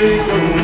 Take away.